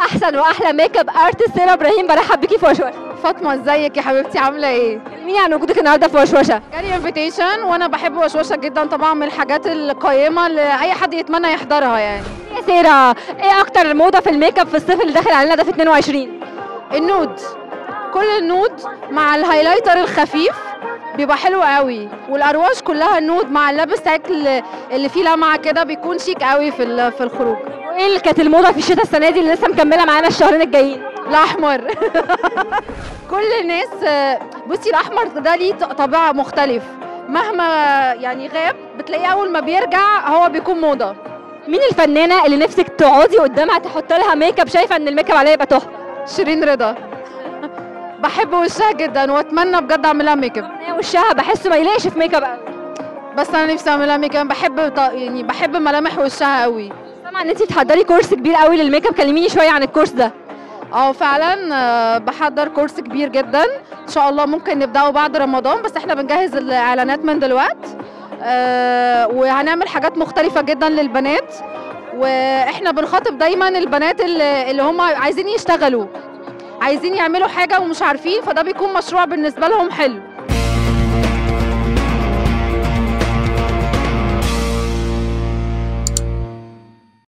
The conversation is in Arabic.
أحسن وأحلى make up artist سارة إبراهيم برحب بيكي في وشوشة. فاطمة إزيك يا حبيبتي؟ عاملة إيه؟ كلميني عن وجودك النهارده في وشوشة؟ جالي invitation وأنا بحب وشوشة جدا طبعا من الحاجات القيمة اللي اي حد يتمنى يحضرها يعني. يا سارة إيه أكتر موضة في ال make up في الصيف اللي داخل علينا ده في 22 ال nude. كل ال nude مع ال highlighter الخفيف بيبقى حلو قوي. والأرواج كلها nude مع اللبس اللي اللي فيه لمعة كده بيكون شيك قوي في في الخروج. وإيه اللي كانت الموضة في الشتاء السنة دي اللي لسه مكملة معانا الشهرين الجايين؟ الأحمر. كل الناس بصي الأحمر ده ليه طابع مختلف. مهما يعني غاب بتلاقيه أول ما بيرجع هو بيكون موضة. مين الفنانة اللي نفسك تقعدي قدامها تحط لها make up شايفة إن ال make up عليها يبقى تحفة؟ شيرين رضا. بحب وشها جدا وأتمنى بجد اعملها make up وشها بحسه ما يلاقيش في make up قوي بس أنا نفسي اعملها make up بحب ط- يعني بحب ملامح وشها قوي سامعة إن انت بتحضري course كبير قوي لل make up كلميني شوية عن ال course ده. آه فعلا بحضر course كبير جدا. إن شاء الله ممكن نبدأه بعد رمضان بس إحنا بنجهز الإعلانات من دلوقتي آه، وهنعمل حاجات مختلفة جدا للبنات. وإحنا بنخاطب دايما البنات اللي اللي هم عايزين يشتغلوا. عايزين يعملوا حاجة ومش عارفين فده بيكون مشروع بالنسبة لهم حلو.